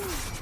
Ugh.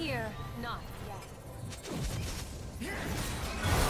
Here, not yet.